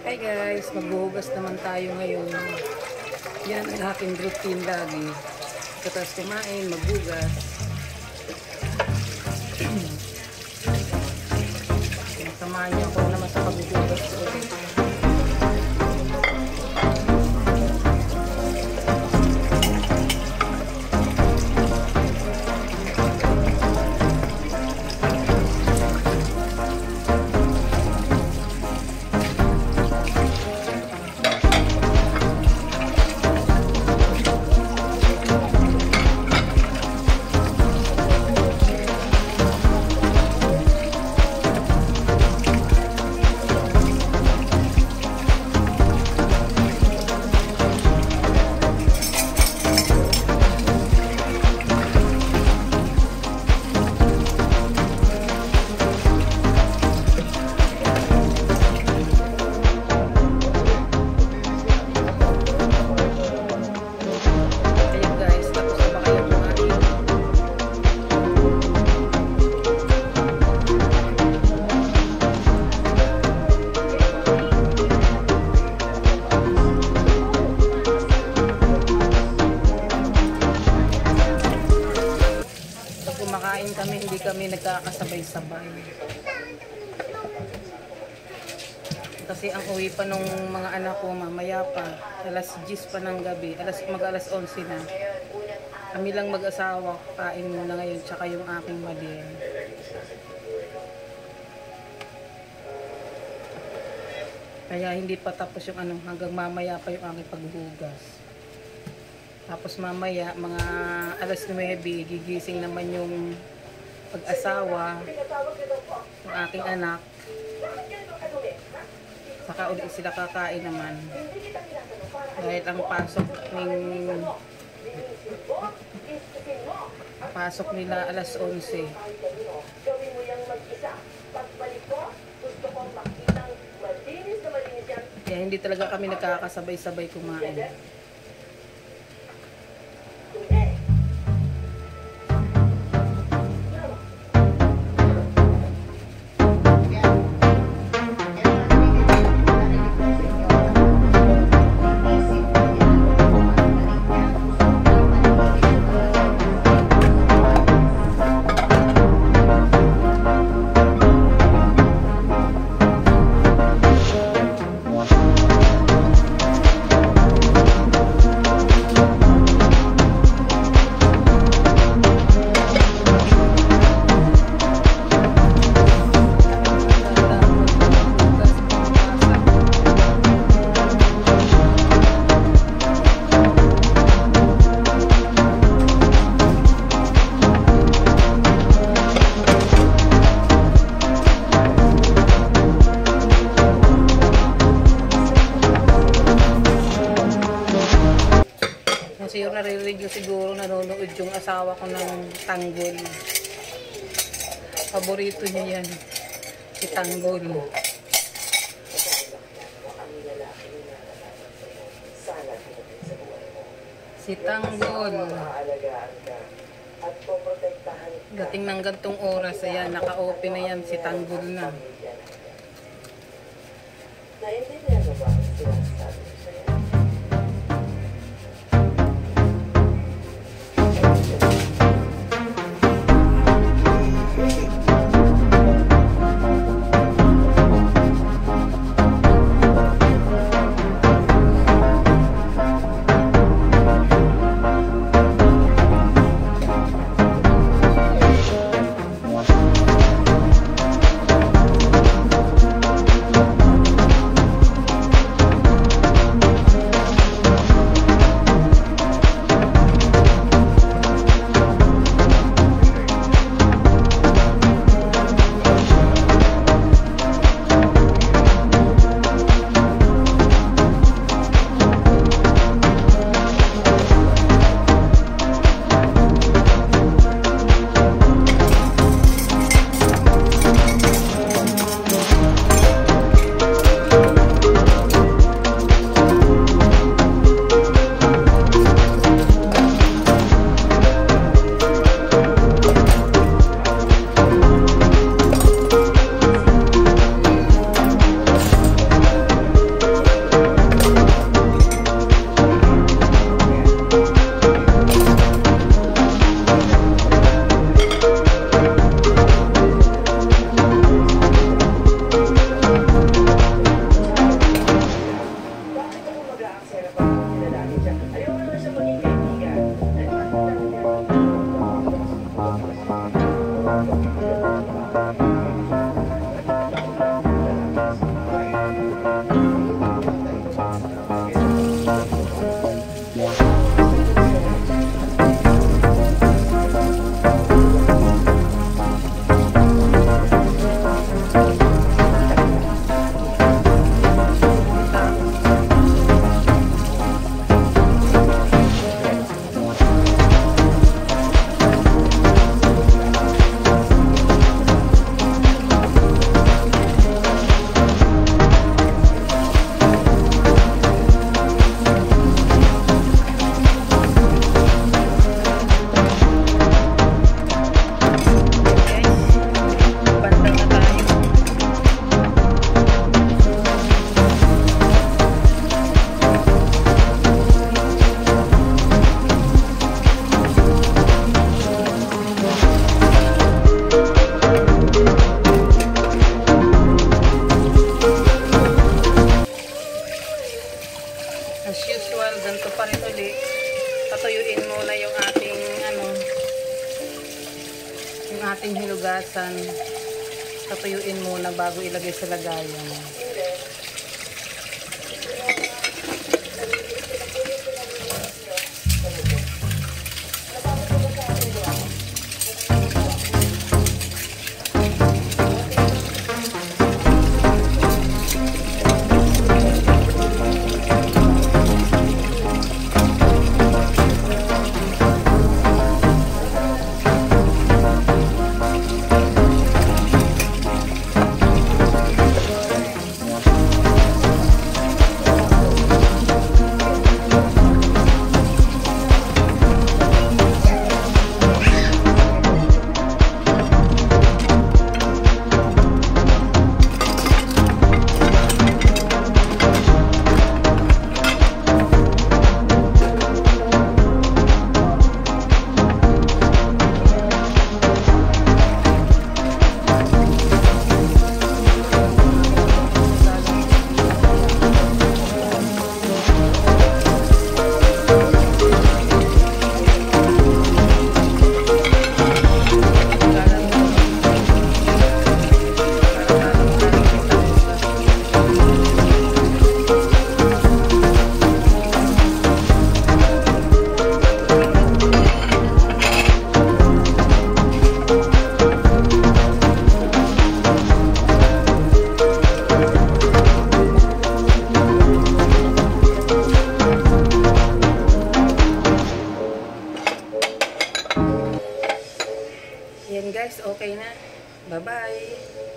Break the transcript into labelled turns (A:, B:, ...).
A: Hi guys, maghuhugas naman tayo ngayon. Yan ang aking routine lagi. Tapos kumain, maghugas. Samahan niyo ako naman sa paghuhugas ko. Kami nagkakasabay-sabay. Kasi ang uwi pa nung mga anak ko mamaya pa, alas 10 pa ng gabi, alas, mag alas 11 na. Kami lang mag-asawa, kain muna ngayon, tsaka yung aking maliyan. Kaya hindi pa tapos yung ano, hanggang mamaya pa yung aking paghuhugas. Tapos mamaya, mga alas 9, gigising naman yung pag-asawa, yung aking anak. Saka ulit sila kakain naman. Dahil ang pasok ng pasok nila alas 11.
B: Gawin mo yung mag-isa. Pagbalik ko, gusto kong makitang malinis na malinis yan.
A: Kaya hindi talaga kami nagkakasabay-sabay kumain. Nyo siguro nanonood yung asawa ko ng tanggol. Paborito niya yan. Si tanggol. Si tanggol. Dating ng gantong oras, ayan, naka-open na yan si tanggol na.
B: Naintindihan mo ba ang sinasabi ko sa'yo?
A: yung ating hinugasan, tatuyuin muna bago ilagay sa lagayan. Okay na. Bye-bye.